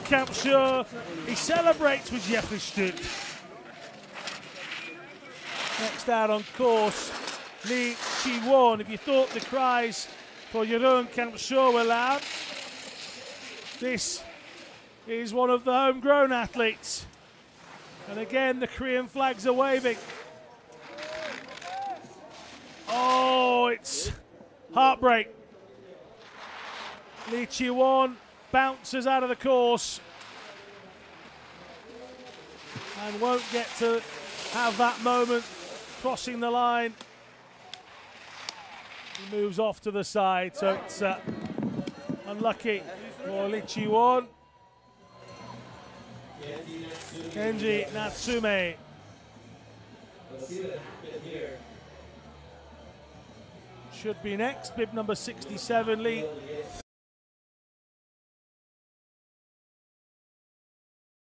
Kampschreur. He celebrates with Jeffrey Stuut. Next out on course, Lee Chi-won. If you thought the cries for Jeroen Kampschreur were loud, this is one of the homegrown athletes. And again, the Korean flags are waving. Oh, it's heartbreak. Lee Chi-won bounces out of the course and won't get to have that moment crossing the line. He moves off to the side, so it's uh, unlucky for Lee Chi-won. Kenji Natsume. Should be next, bib number 67, Lee